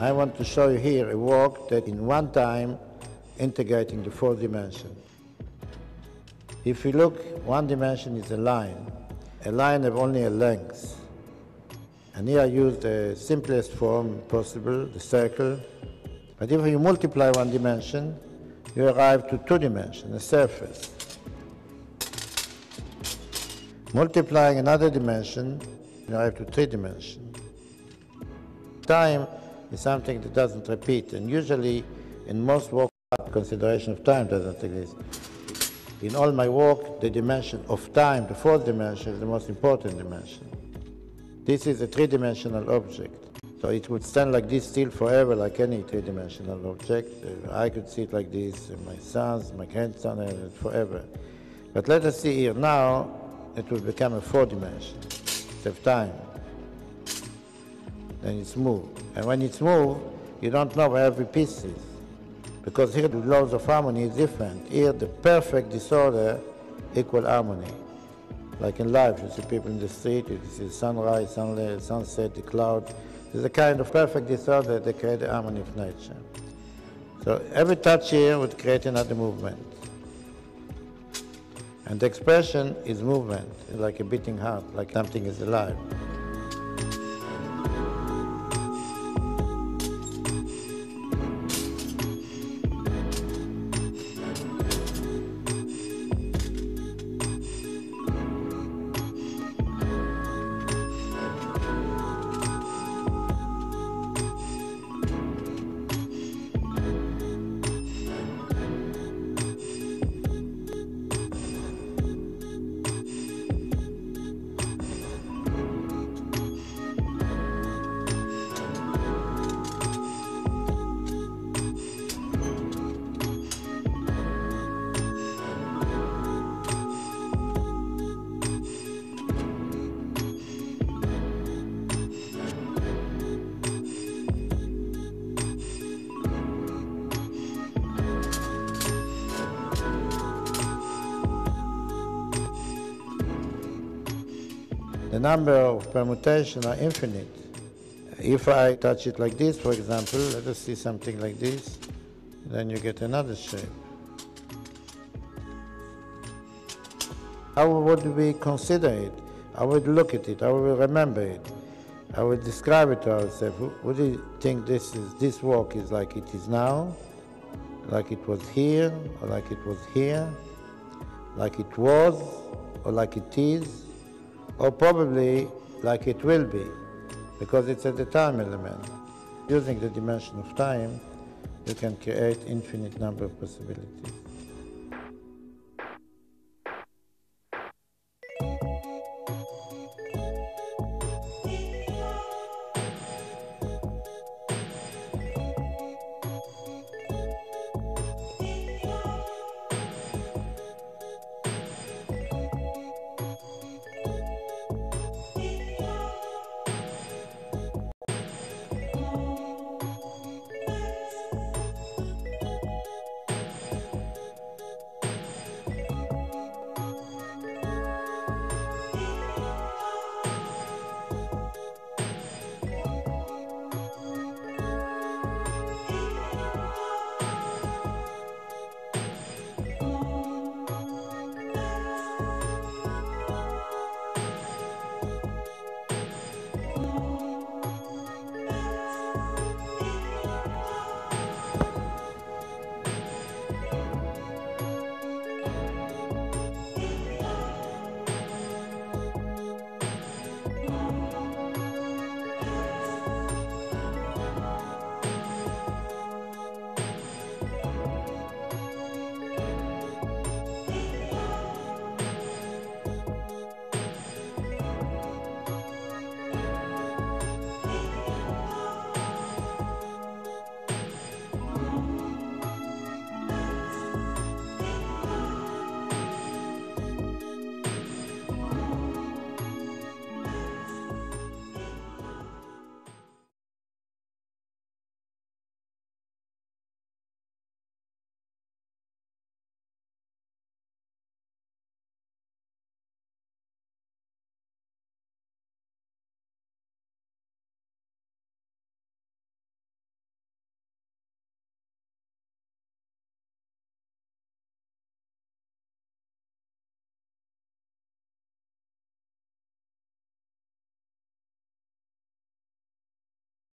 I want to show you here a walk that in one time integrating the four dimensions. If you look, one dimension is a line. A line of only a length. And here I use the simplest form possible, the circle. But if you multiply one dimension, you arrive to two dimensions, a surface. Multiplying another dimension, you arrive to three dimensions. Time is something that doesn't repeat, and usually in most work, consideration of time doesn't exist. In all my work, the dimension of time, the fourth dimension, is the most important dimension. This is a three-dimensional object. So it would stand like this still forever, like any three-dimensional object. Uh, I could see it like this, my sons, my grandson, and forever. But let us see here now, it will become a four dimension. of time. Then it's moved. And when it's moved, you don't know where every piece is. Because here the laws of harmony is different. Here the perfect disorder equal harmony. Like in life, you see people in the street, you see sunrise, sunset, sunset, the cloud. There's a kind of perfect disorder that create the harmony of nature. So every touch here would create another movement. And the expression is movement, like a beating heart, like something is alive. The number of permutations are infinite. If I touch it like this, for example, let us see something like this, then you get another shape. How would we consider it? How would look at it? How would remember it? I would describe it to ourselves. Would you think this is this walk is like it is now, like it was here, or like it was here, like it was, or like it is? Or probably like it will be, because it's at the time element. Using the dimension of time, you can create infinite number of possibilities.